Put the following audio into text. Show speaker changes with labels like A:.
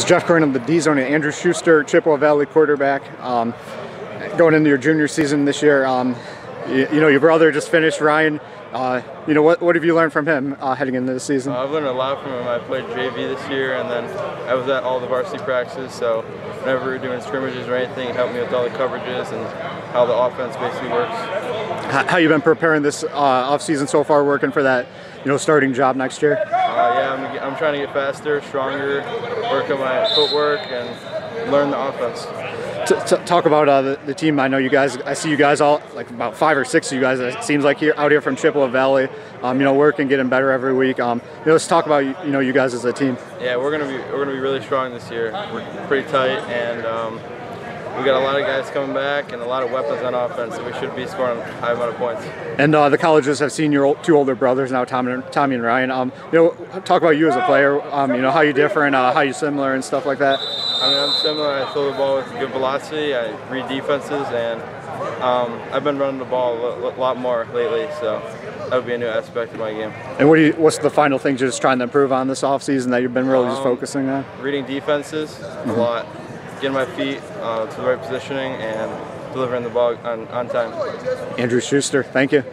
A: Is Jeff Curran of the D Zone and Andrew Schuster, Chippewa Valley quarterback. Um, going into your junior season this year, um, you, you, know your brother just finished Ryan. Uh, you know what? What have you learned from him uh, heading into the season?
B: Uh, I've learned a lot from him. I played JV this year, and then I was at all the varsity practices. So whenever we were doing scrimmages or anything, he helped me with all the coverages and how the offense basically works.
A: How, how you been preparing this uh, off season so far, working for that you know starting job next year?
B: Uh, yeah, I'm, I'm trying to get faster, stronger, work on my footwork, and learn the offense
A: talk about uh, the, the, team. I know you guys. I see you guys all like about five or six of you guys. It seems like here out here from Chippewa Valley. Um, you know, working, getting better every week. Um, you know, let's talk about you know you guys as a team.
B: Yeah, we're gonna be we're gonna be really strong this year. We're pretty tight and. Um, we got a lot of guys coming back and a lot of weapons on offense, so we should be scoring a high amount of points.
A: And uh, the colleges have seen your two older brothers now, Tommy and, Tommy and Ryan. Um, you know, talk about you as a player. Um, you know, how you different, uh, how you similar, and stuff like that.
B: I mean, I'm similar. I throw the ball with good velocity. I read defenses, and um, I've been running the ball a lot more lately. So that would be a new aspect of my game.
A: And what do you, what's the final thing you're just trying to improve on this offseason that you've been really just um, focusing on?
B: Reading defenses a lot getting my feet uh, to the right positioning and delivering the ball on, on time.
A: Andrew Schuster, thank you.